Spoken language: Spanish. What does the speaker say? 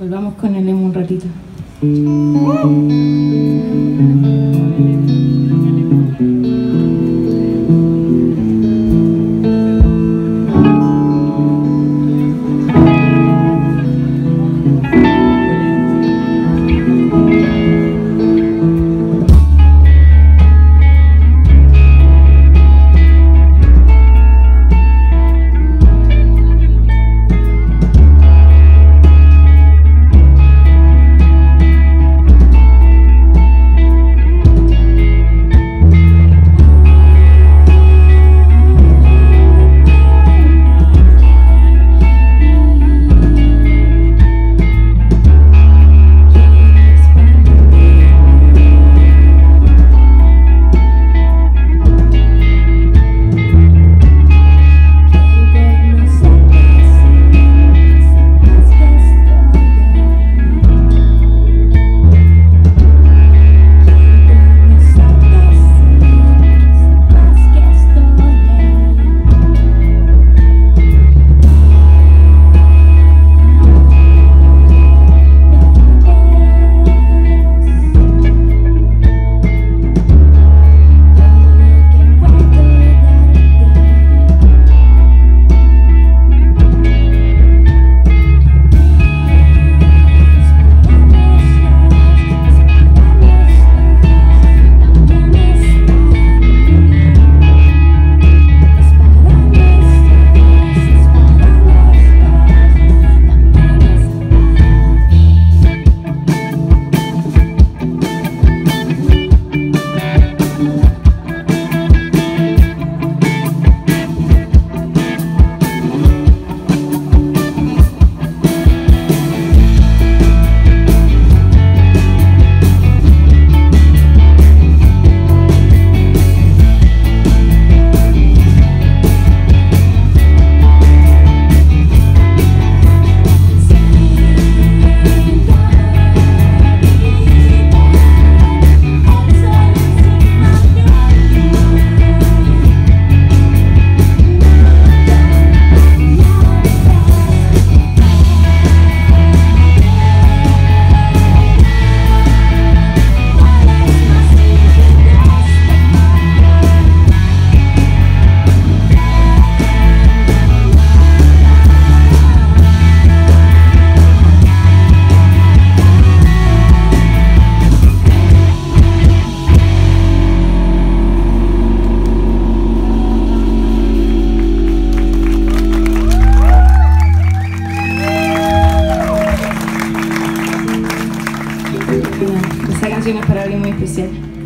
Volvamos con el emo un ratito. Da, da para paralimuma é muito prisjetna.